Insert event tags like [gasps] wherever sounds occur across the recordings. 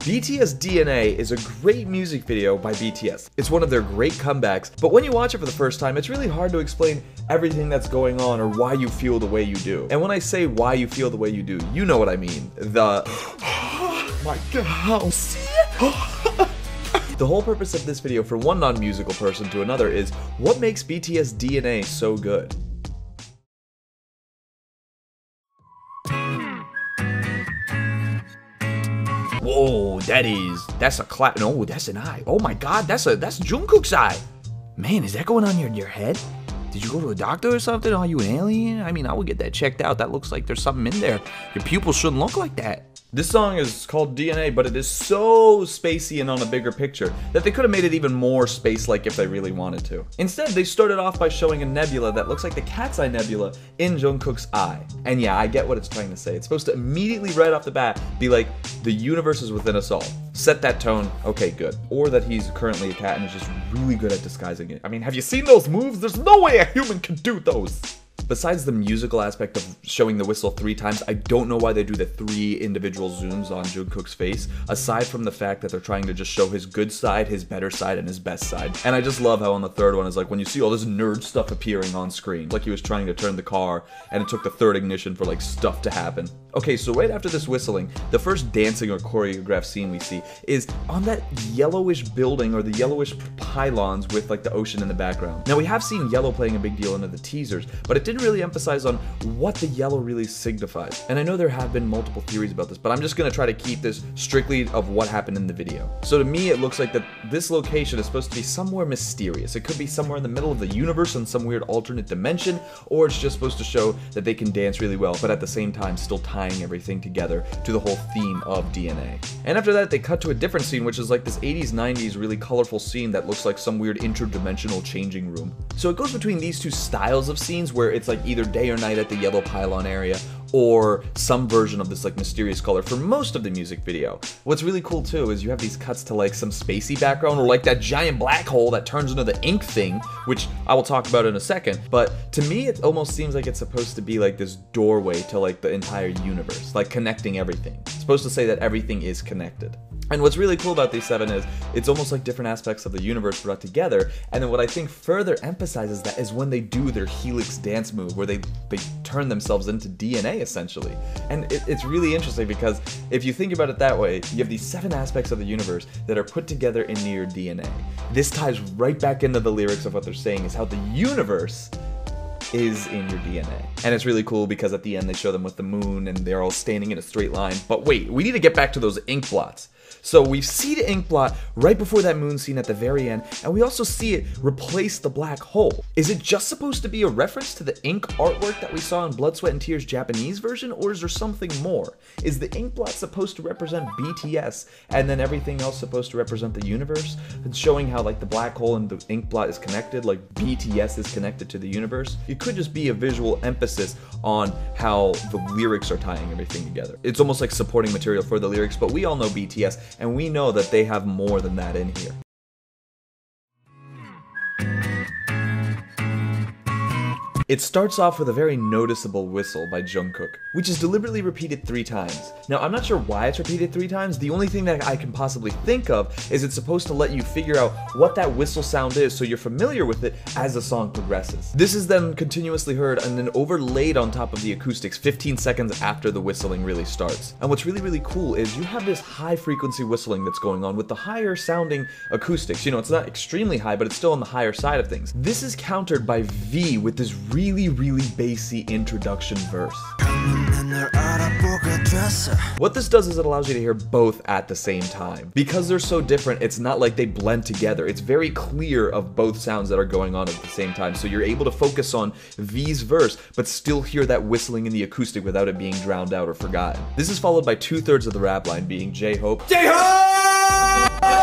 BTS DNA is a great music video by BTS. It's one of their great comebacks, but when you watch it for the first time, it's really hard to explain everything that's going on or why you feel the way you do. And when I say why you feel the way you do, you know what I mean. The [gasps] my house. [laughs] The whole purpose of this video from one non-musical person to another is what makes BTS DNA so good? Whoa, that is that's a clap. No, that's an eye. Oh my God, that's a that's Jungkook's eye. Man, is that going on your your head? Did you go to a doctor or something? Are you an alien? I mean, I would get that checked out. That looks like there's something in there. Your pupils shouldn't look like that. This song is called DNA, but it is so spacey and on a bigger picture that they could have made it even more space-like if they really wanted to. Instead, they started off by showing a nebula that looks like the cat's eye nebula in Jungkook's eye. And yeah, I get what it's trying to say. It's supposed to immediately right off the bat be like, the universe is within us all. Set that tone, okay, good. Or that he's currently a cat and is just really good at disguising it. I mean, have you seen those moves? There's no way a human can do those. Besides the musical aspect of showing the whistle three times, I don't know why they do the three individual zooms on Jungkook's face, aside from the fact that they're trying to just show his good side, his better side, and his best side. And I just love how on the third one is like when you see all this nerd stuff appearing on screen, like he was trying to turn the car, and it took the third ignition for like stuff to happen. Okay, so right after this whistling, the first dancing or choreographed scene we see is on that yellowish building or the yellowish pylons with like the ocean in the background. Now we have seen yellow playing a big deal in the teasers, but it didn't didn't really emphasize on what the yellow really signifies. And I know there have been multiple theories about this, but I'm just gonna try to keep this strictly of what happened in the video. So to me, it looks like that this location is supposed to be somewhere mysterious. It could be somewhere in the middle of the universe in some weird alternate dimension, or it's just supposed to show that they can dance really well, but at the same time still tying everything together to the whole theme of DNA. And after that, they cut to a different scene, which is like this 80s, 90s really colorful scene that looks like some weird interdimensional changing room. So it goes between these two styles of scenes where it's like either day or night at the yellow pylon area or some version of this like mysterious color for most of the music video. What's really cool too is you have these cuts to like some spacey background or like that giant black hole that turns into the ink thing, which I will talk about in a second. But to me, it almost seems like it's supposed to be like this doorway to like the entire universe, like connecting everything. It's supposed to say that everything is connected. And what's really cool about these seven is it's almost like different aspects of the universe brought together. And then what I think further emphasizes that is when they do their helix dance move, where they they turn themselves into DNA essentially. And it, it's really interesting because if you think about it that way, you have these seven aspects of the universe that are put together in your DNA. This ties right back into the lyrics of what they're saying is how the universe is in your DNA. And it's really cool because at the end they show them with the moon and they're all standing in a straight line. But wait, we need to get back to those ink blots. So we see the ink blot right before that moon scene at the very end, and we also see it replace the black hole. Is it just supposed to be a reference to the ink artwork that we saw in Blood, Sweat, and Tears Japanese version, or is there something more? Is the ink blot supposed to represent BTS, and then everything else supposed to represent the universe? And showing how like the black hole and the ink blot is connected, like BTS is connected to the universe? It could just be a visual emphasis on how the lyrics are tying everything together. It's almost like supporting material for the lyrics, but we all know BTS and we know that they have more than that in here. It starts off with a very noticeable whistle by Jungkook, which is deliberately repeated three times. Now, I'm not sure why it's repeated three times, the only thing that I can possibly think of is it's supposed to let you figure out what that whistle sound is so you're familiar with it as the song progresses. This is then continuously heard and then overlaid on top of the acoustics 15 seconds after the whistling really starts. And what's really, really cool is you have this high frequency whistling that's going on with the higher sounding acoustics. You know, it's not extremely high, but it's still on the higher side of things. This is countered by V with this really, really really bassy introduction verse. What this does is it allows you to hear both at the same time. Because they're so different, it's not like they blend together. It's very clear of both sounds that are going on at the same time. So you're able to focus on V's verse, but still hear that whistling in the acoustic without it being drowned out or forgotten. This is followed by two thirds of the rap line being J-Hope. J-Hope!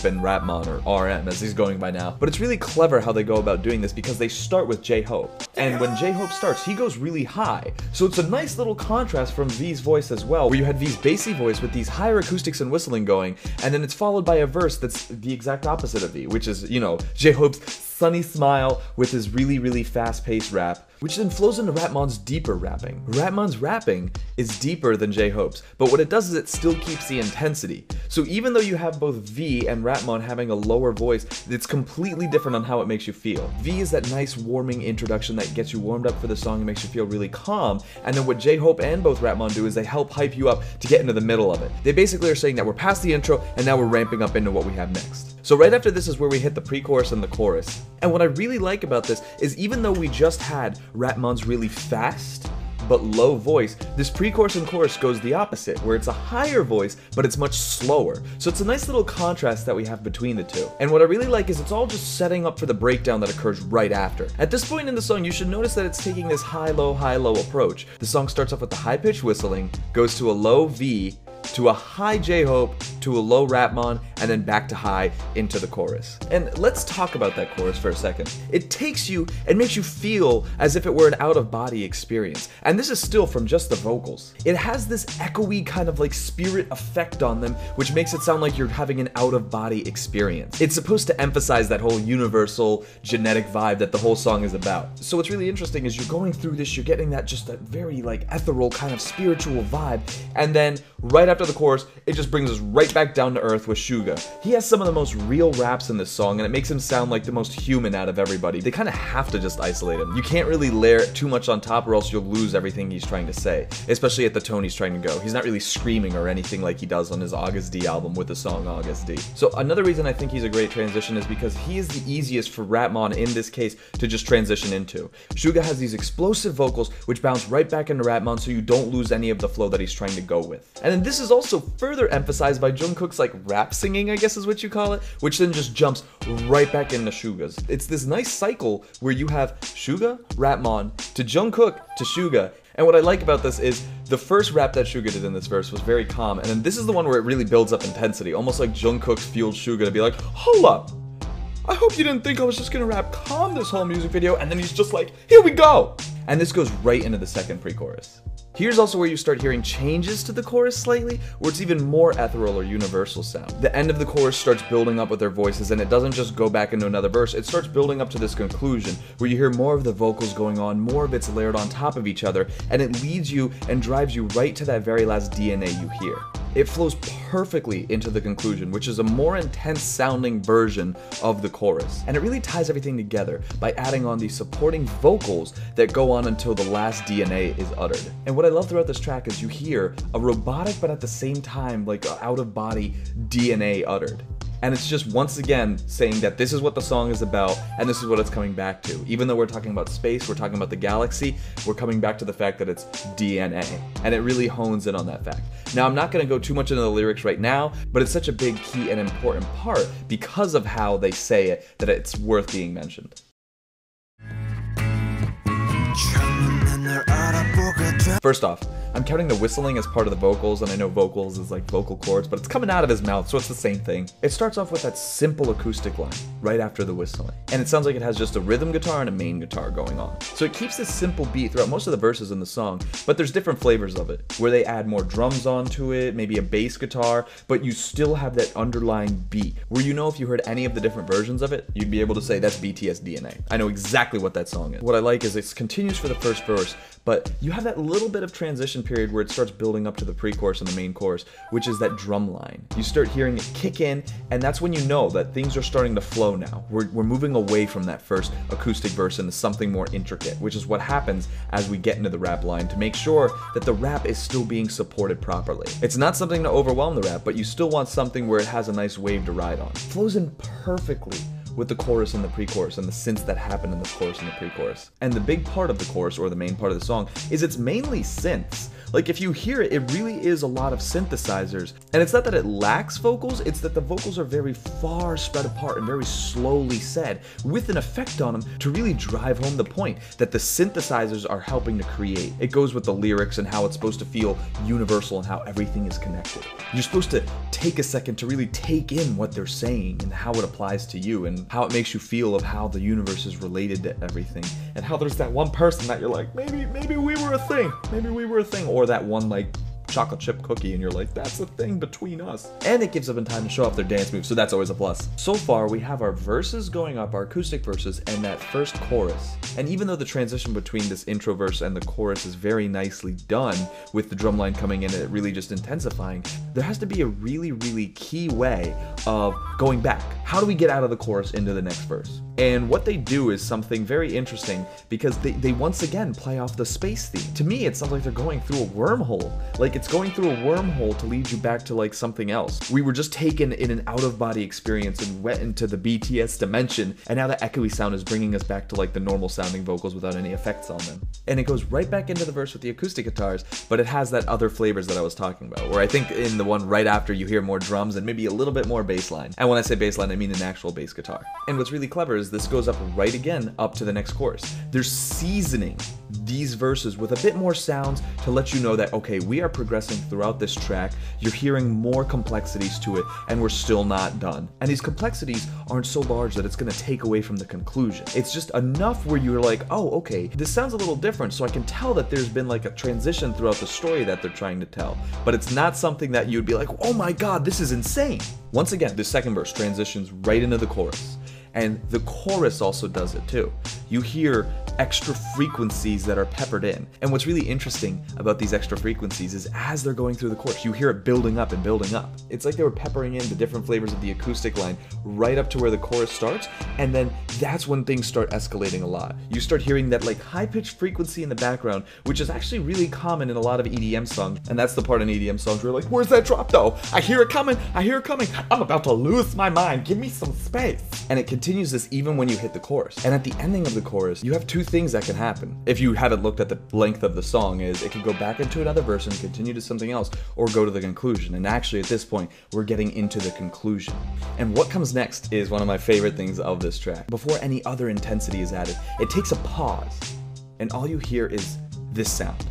And Rapmon or RM as he's going by now. But it's really clever how they go about doing this because they start with J-Hope. And when J-Hope starts, he goes really high. So it's a nice little contrast from V's voice as well, where you had V's bassy voice with these higher acoustics and whistling going, and then it's followed by a verse that's the exact opposite of V, which is, you know, J-Hope's sunny smile with his really, really fast-paced rap, which then flows into Rapmon's deeper rapping. Rapmon's rapping is deeper than J-Hope's, but what it does is it still keeps the intensity. So even though you have both V and Rapmon having a lower voice, it's completely different on how it makes you feel. V is that nice warming introduction that gets you warmed up for the song and makes you feel really calm. And then what J-Hope and both Rapmon do is they help hype you up to get into the middle of it. They basically are saying that we're past the intro and now we're ramping up into what we have next. So right after this is where we hit the pre-chorus and the chorus. And what I really like about this is even though we just had Rapmon's really fast, but low voice, this pre-chorus and chorus goes the opposite, where it's a higher voice, but it's much slower. So it's a nice little contrast that we have between the two. And what I really like is it's all just setting up for the breakdown that occurs right after. At this point in the song, you should notice that it's taking this high-low, high-low approach. The song starts off with the high-pitched whistling, goes to a low V, to a high J-Hope, to a low Rapmon, and then back to high into the chorus. And let's talk about that chorus for a second. It takes you and makes you feel as if it were an out-of-body experience. And this is still from just the vocals. It has this echoey kind of like spirit effect on them, which makes it sound like you're having an out-of-body experience. It's supposed to emphasize that whole universal genetic vibe that the whole song is about. So what's really interesting is you're going through this, you're getting that just that very like ethereal kind of spiritual vibe, and then right after the chorus, it just brings us right back down to earth with Suga. He has some of the most real raps in this song, and it makes him sound like the most human out of everybody. They kind of have to just isolate him. You can't really layer too much on top, or else you'll lose everything he's trying to say, especially at the tone he's trying to go. He's not really screaming or anything like he does on his Agust D album with the song Agust D. So another reason I think he's a great transition is because he is the easiest for Rapmon in this case to just transition into. Suga has these explosive vocals which bounce right back into Rapmon so you don't lose any of the flow that he's trying to go with. And then this is also further emphasized by Jungkook's like rap singing, I guess is what you call it, which then just jumps right back into Suga's. It's this nice cycle where you have Suga, Rapmon, to Jungkook, to Suga, and what I like about this is the first rap that Suga did in this verse was very calm, and then this is the one where it really builds up intensity, almost like Jungkook fueled Suga to be like, hold up, I hope you didn't think I was just gonna rap calm this whole music video, and then he's just like, here we go! And this goes right into the second pre-chorus. Here's also where you start hearing changes to the chorus slightly, where it's even more ethereal or universal sound. The end of the chorus starts building up with their voices, and it doesn't just go back into another verse, it starts building up to this conclusion, where you hear more of the vocals going on, more of it's layered on top of each other, and it leads you and drives you right to that very last DNA you hear. It flows perfectly into the conclusion, which is a more intense sounding version of the chorus. And it really ties everything together by adding on the supporting vocals that go on until the last DNA is uttered. And what I love throughout this track is you hear a robotic but at the same time like out of body DNA uttered. And it's just once again saying that this is what the song is about and this is what it's coming back to. Even though we're talking about space, we're talking about the galaxy, we're coming back to the fact that it's DNA. And it really hones in on that fact. Now, I'm not going to go too much into the lyrics right now, but it's such a big key and important part because of how they say it that it's worth being mentioned. [laughs] First off, I'm counting the whistling as part of the vocals, and I know vocals is like vocal cords, but it's coming out of his mouth, so it's the same thing. It starts off with that simple acoustic line right after the whistling, and it sounds like it has just a rhythm guitar and a main guitar going on. So it keeps this simple beat throughout most of the verses in the song, but there's different flavors of it, where they add more drums onto it, maybe a bass guitar, but you still have that underlying beat, where you know if you heard any of the different versions of it, you'd be able to say that's BTS DNA. I know exactly what that song is. What I like is it continues for the first verse, but you have that little bit of transition period where it starts building up to the pre-chorus and the main chorus, which is that drum line. You start hearing it kick in, and that's when you know that things are starting to flow now. We're, we're moving away from that first acoustic verse into something more intricate, which is what happens as we get into the rap line to make sure that the rap is still being supported properly. It's not something to overwhelm the rap, but you still want something where it has a nice wave to ride on. It flows in perfectly with the chorus and the pre-chorus and the synths that happen in the chorus and the pre-chorus. And the big part of the chorus or the main part of the song is it's mainly synths. Like if you hear it, it really is a lot of synthesizers. And it's not that it lacks vocals, it's that the vocals are very far spread apart and very slowly said, with an effect on them to really drive home the point that the synthesizers are helping to create. It goes with the lyrics and how it's supposed to feel universal and how everything is connected. You're supposed to take a second to really take in what they're saying and how it applies to you and how it makes you feel of how the universe is related to everything and how there's that one person that you're like maybe maybe we were a thing maybe we were a thing or that one like chocolate chip cookie and you're like, that's the thing between us. And it gives them time to show off their dance moves, so that's always a plus. So far, we have our verses going up, our acoustic verses, and that first chorus. And even though the transition between this intro verse and the chorus is very nicely done, with the drum line coming in and it really just intensifying, there has to be a really, really key way of going back. How do we get out of the chorus into the next verse? And what they do is something very interesting because they, they once again play off the space theme. To me, it sounds like they're going through a wormhole. Like it's going through a wormhole to lead you back to like something else. We were just taken in an out of body experience and went into the BTS dimension, and now the echoey sound is bringing us back to like the normal sounding vocals without any effects on them. And it goes right back into the verse with the acoustic guitars, but it has that other flavors that I was talking about, where I think in the one right after you hear more drums and maybe a little bit more bass line. And when I say bass line, I mean an actual bass guitar. And what's really clever is this goes up right again up to the next chorus. They're seasoning these verses with a bit more sounds to let you know that okay, we are progressing throughout this track. You're hearing more complexities to it, and we're still not done. And these complexities aren't so large that it's gonna take away from the conclusion. It's just enough where you're like, oh, okay, this sounds a little different, so I can tell that there's been like a transition throughout the story that they're trying to tell. But it's not something that you'd be like, oh my god, this is insane. Once again, the second verse transitions right into the chorus. And the chorus also does it too. You hear extra frequencies that are peppered in. And what's really interesting about these extra frequencies is as they're going through the chorus, you hear it building up and building up. It's like they were peppering in the different flavors of the acoustic line right up to where the chorus starts, and then that's when things start escalating a lot. You start hearing that like high pitched frequency in the background, which is actually really common in a lot of EDM songs. And that's the part in EDM songs where you're like, where's that drop though? I hear it coming, I hear it coming. I'm about to lose my mind. Give me some space. And it continues this even when you hit the chorus. And at the ending of the chorus, you have two things that can happen. If you haven't looked at the length of the song, is it can go back into another verse and continue to something else, or go to the conclusion. And actually, at this point, we're getting into the conclusion. And what comes next is one of my favorite things of this track. Before any other intensity is added, it takes a pause, and all you hear is this sound.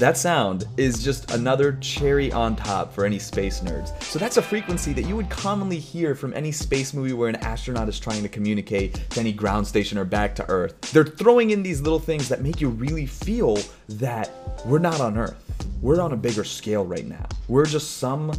That sound is just another cherry on top for any space nerds. So that's a frequency that you would commonly hear from any space movie where an astronaut is trying to communicate to any ground station or back to Earth. They're throwing in these little things that make you really feel that we're not on Earth. We're on a bigger scale right now. We're just some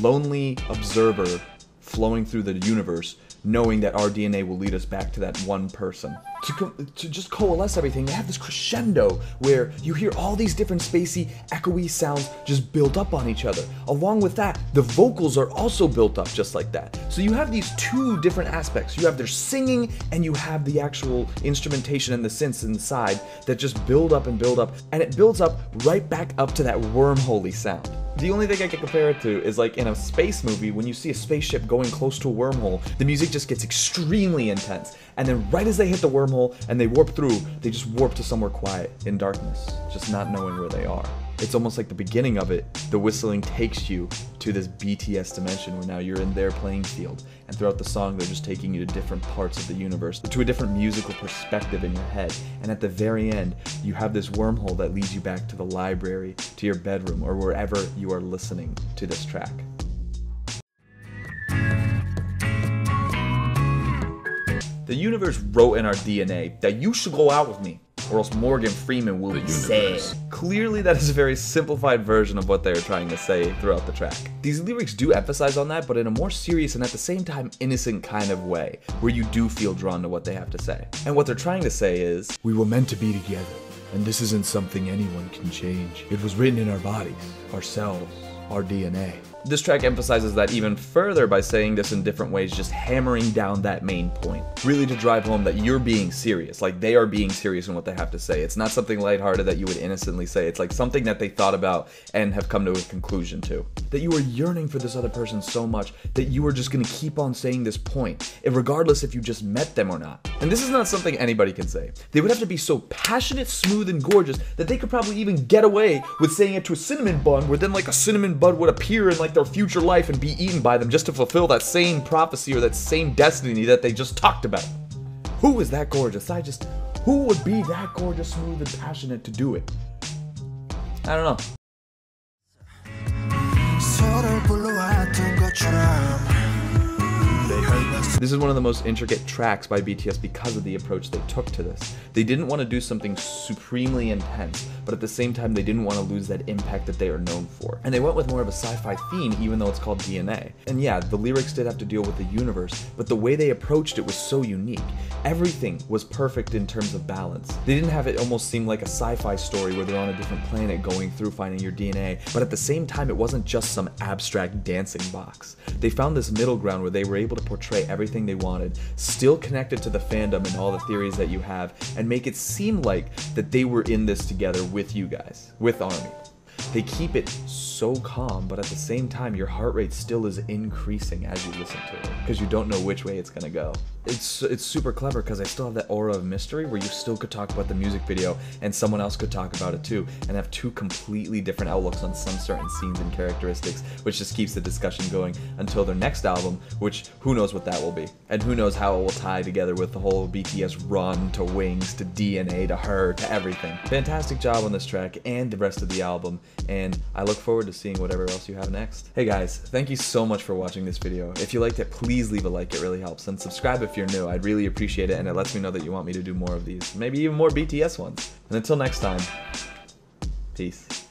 lonely observer flowing through the universe knowing that our DNA will lead us back to that one person. To, co- to just coalesce everything, they have this crescendo where you hear all these different spacey, echoey sounds just build up on each other. Along with that, the vocals are also built up just like that. So you have these two different aspects. You have their singing and you have the actual instrumentation and the synths inside that just build up and build up, and it builds up right back up to that wormholey sound. The only thing I can compare it to is like in a space movie when you see a spaceship going close to a wormhole, the music just gets extremely intense. And then right as they hit the wormhole and they warp through, they just warp to somewhere quiet in darkness, just not knowing where they are it's almost like the beginning of it. The whistling takes you to this BTS dimension where now you're in their playing field. And throughout the song, they're just taking you to different parts of the universe, to a different musical perspective in your head. And at the very end, you have this wormhole that leads you back to the library, to your bedroom, or wherever you are listening to this track. The universe wrote in our DNA that you should go out with me or else Morgan Freeman will be sad. Clearly, that is a very simplified version of what they are trying to say throughout the track. These lyrics do emphasize on that, but in a more serious and at the same time innocent kind of way, where you do feel drawn to what they have to say. And what they're trying to say is, We were meant to be together, and this isn't something anyone can change. It was written in our bodies, our cells, our DNA. This track emphasizes that even further by saying this in different ways, just hammering down that main point. Really to drive home that you're being serious, like they are being serious in what they have to say. It's not something lighthearted that you would innocently say. It's like something that they thought about and have come to a conclusion to. That you are yearning for this other person so much that you are just gonna keep on saying this point, regardless if you just met them or not. And this is not something anybody can say. They would have to be so passionate, smooth, and gorgeous that they could probably even get away with saying it to a cinnamon bun, where then like a cinnamon bun would appear in like their future life and be eaten by them just to fulfill that same prophecy or that same destiny that they just talked about. Who is that gorgeous? I just, who would be that gorgeous, smooth, and passionate to do it? I don't know. This is one of the most intricate tracks by BTS because of the approach they took to this. They didn't want to do something supremely intense, but at the same time, they didn't want to lose that impact that they are known for. And they went with more of a sci fi theme, even though it's called DNA. And yeah, the lyrics did have to deal with the universe, but the way they approached it was so unique. Everything was perfect in terms of balance. They didn't have it almost seem like a sci fi story where they're on a different planet going through finding your DNA, but at the same time, it wasn't just some abstract dancing box. They found this middle ground where they were able to portray everything they wanted, still connected to the fandom and all the theories that you have, and make it seem like that they were in this together with you guys, with Army. They keep it so calm, but at the same time, your heart rate still is increasing as you listen to it because you don't know which way it's gonna go. It's it's super clever because I still have that aura of mystery where you still could talk about the music video and someone else could talk about it too, and have two completely different outlooks on some certain scenes and characteristics, which just keeps the discussion going until their next album, which who knows what that will be, and who knows how it will tie together with the whole BTS run to Wings to DNA to Her to everything. Fantastic job on this track and the rest of the album, and I look forward to seeing whatever else you have next. Hey guys, thank you so much for watching this video. If you liked it, please leave a like, it really helps, and subscribe if you're new. I'd really appreciate it, and it lets me know that you want me to do more of these. Maybe even more BTS ones. And until next time, peace.